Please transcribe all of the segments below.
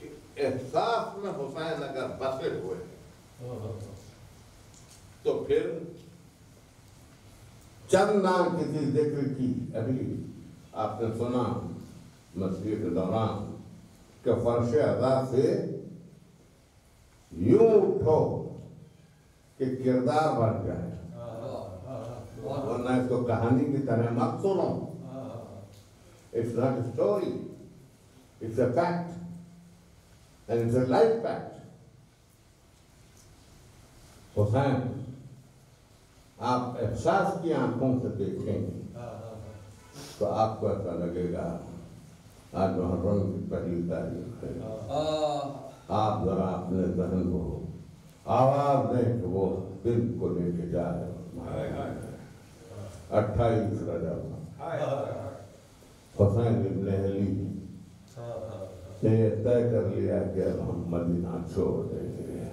احساس میں حسین اگر بسے ہوئے تو پھر چند نام کسی ذکر کی ابھی آپ نے سنا مسجد کے دوران کہ فرش ادا سے یوں اٹھو کہ کردار بن جائے ورنہ اس کو کہانی کی طرح مت سنو it's not a story it's a fact and it's a life fact حسین آپ احساس کی آنکھوں سے دیکھیں گے تو آپ کو ایسا لگے گا آج محرم کی پہلی تاریخ ہے۔ آپ ذرا اپنے ذہن کو آواز دیں کہ وہ دل کو لے کے جا رہے اٹھائیس رجب۔ حسین ابن علی۔ نے یہ طے کر لیا کہ اب ہم مدینہ چھوڑ دیں گے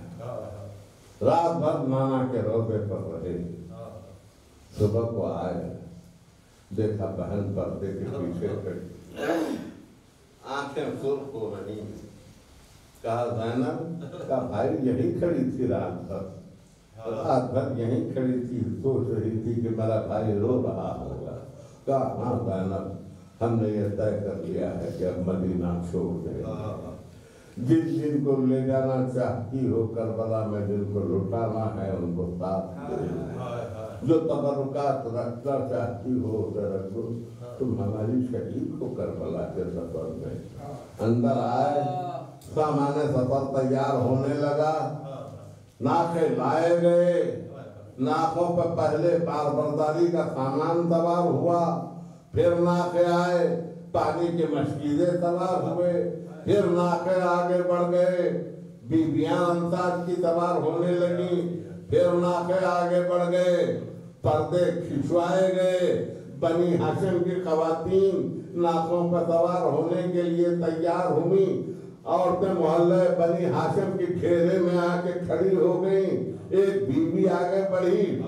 رات بھر مانا کے روزے پر رہے صبح کو آئے۔ دیکھا بہن پردے کے پیچھے کھڑی۔ آنکھیں سرخ ہو رہی کہا، زینب کا بھائی، یہی کھڑی تھی رات بھر۔ رات بھر یہی کھڑی تھی۔ سوچ رہی تھی کہ میرا بھائی رو رہا ہوگا۔ کہا ہاں زینب۔ ہم نے یہ طے کر لیا ہے کہ اب مدینہ چھوڑ دیں۔ جس جن کو لے جانا چاہتی ہو کربلا میں جن کو لٹانا ہے ان کو ساتھ دے جو تبرکات رکھنا چاہتی ہو اسے رکھو تم ہماری شہید کو کربلا کے سفر میں۔ اندر آئے سامان سفر تیار ہونے لگا۔ ناخے لائے گئے۔ ناخوں پہ پہلے بار برداری کا سامان سوار ہوا۔ پھر ناخے آئے، پانی کے مشکیزیں سوار ہوئے، پھر ناخے آگے بڑھ گئے بیویاں انسار کی سوار ہونے لگی، پھر ناخے آگے بڑھ گئے، پردے کھچوائے گئے، بنی ہاشم کی خواتین ناخوں پر سوار ہونے کے لیے تیار ہوئی عورتیں محلے بنی ہاشم کی گھیرے میں آ کے کھڑی ہو گئیں، ایک بیوی آگے بڑھی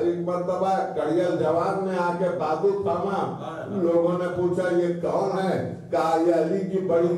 ایک مرتبہ کڑیل جوان نے آ کے بازو تھاما۔ لوگوں نے پوچھا یہ کون ہے؟ کہا یہ علی کی بڑی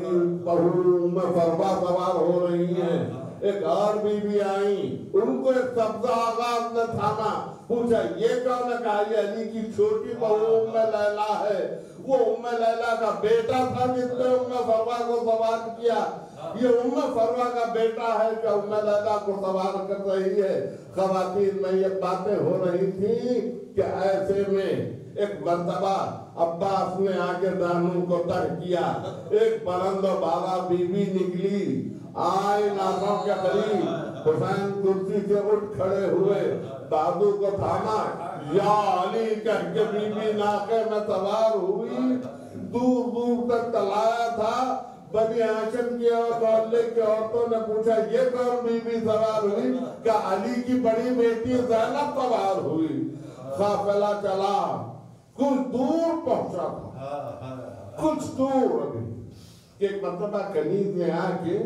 بہو میں فرما سوار ہو رہی ہیں۔ ایک اور بیوی آئیں۔ ان کو ایک سبزہ آغاز نے تھاما۔ پوچھا یہ کون ہے کہا یہ علی کی چھوٹی بہو ام لیلہ ہے۔ وہ ام لیلہ کا بیٹا تھا، جس نے ام فروا کو سوار کیا۔ یہ ام فروا کا بیٹا ہے جو ام لیلہ کو سوار کر رہی ہے۔ خواتین میں یہ باتیں ہو رہی تھی کہ ایسے میں ایک مرتبہ عباس نے آگے دانوں کو تر کیا۔ ایک بلند و بالا بی بی نکلی۔ آئے ناظروں کے قریب حسین کرسی سے اٹھ کھڑے ہوئے۔ بازو کو تھاما یا علی کہہ کے بی بی ناقے میں سوار ہوئی۔ دور دور تک تلایا تھا۔ بنی ہاشم کی اور محلے کی عورتوں نے پوچھا یہ کون بی بی سوار ہوئی؟ کہ علی کی بڑی بیٹی زینب سوار ہوئی۔ قافلہ چلا۔ کچھ دور پہنچا تھا۔ کچھ دور ابھی۔ ایک مرتبہ کنیز نے آ کے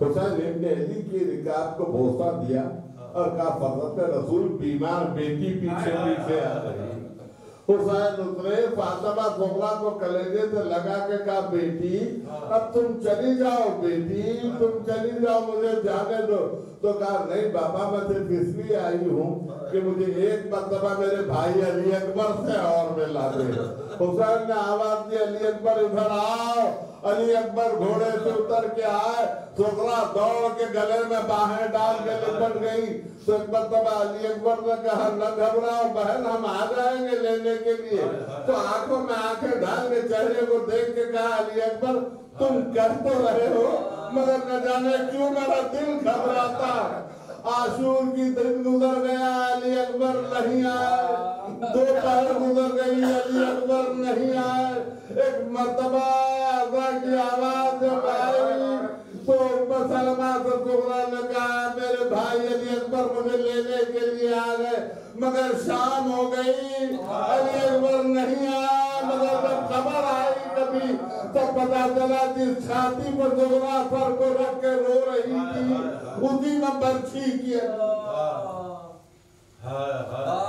حسین ابن علی کی رکاب کو بھوسا دیا اور کہا فرزت رسول بیمار، بیٹی پیچھے پیچھے آ رہی حسین اترے، فاطمہ زہرا کو کلیجے سے لگا کے کہا، بیٹی، اب تم چلی جاؤ، بیٹی، تم چلی جاؤ، مجھے جانے دو۔ تو کہا، نہیں بابا، میں صرف اس لیے آئی ہوں کہ مجھے ایک مرتبہ میرے بھائی علی اکبر سے اور ملا دے۔ حسین نے آواز دی، علی اکبر، ادھر آؤ۔ علی اکبر گھوڑے سے اتر کے آئے سکرا دوڑ کے گلے میں باہیں ڈال کے لپٹ گئی تو ایک مرتبہ علی اکبر نے کہا، نہ گھبراؤ بہن، ہم آ جائیں گے لینے کے لیے۔ تو آنکھوں میں آنکھیں ڈال کے چہرے کو دیکھ کے کہا، علی اکبر، تم کر تو رہے ہو، مگر نہ جانے کیوں میرا دل گھبراتا۔ آشور کی دن گزر گیا، علی اکبر نہیں آئے۔ دو پہر گزر گئی علی اکبر نہیں آئے۔ ایک مرتبہ آزا کی آواز جب آئی، تو سلمہ سے سغرا نے کہا میرے بھائی علی اکبر مجھے لینے کے لیے آ گئے۔ مگر شام ہو گئی، علی اکبر نہیں آیا۔ مگر جب خبر آئی کبھی، تو پتا چلا جس چھاتی پر سغرا سر کو رکھ کے رو رہی تھی، اسی میں برچھی کیا ہائے ہائے۔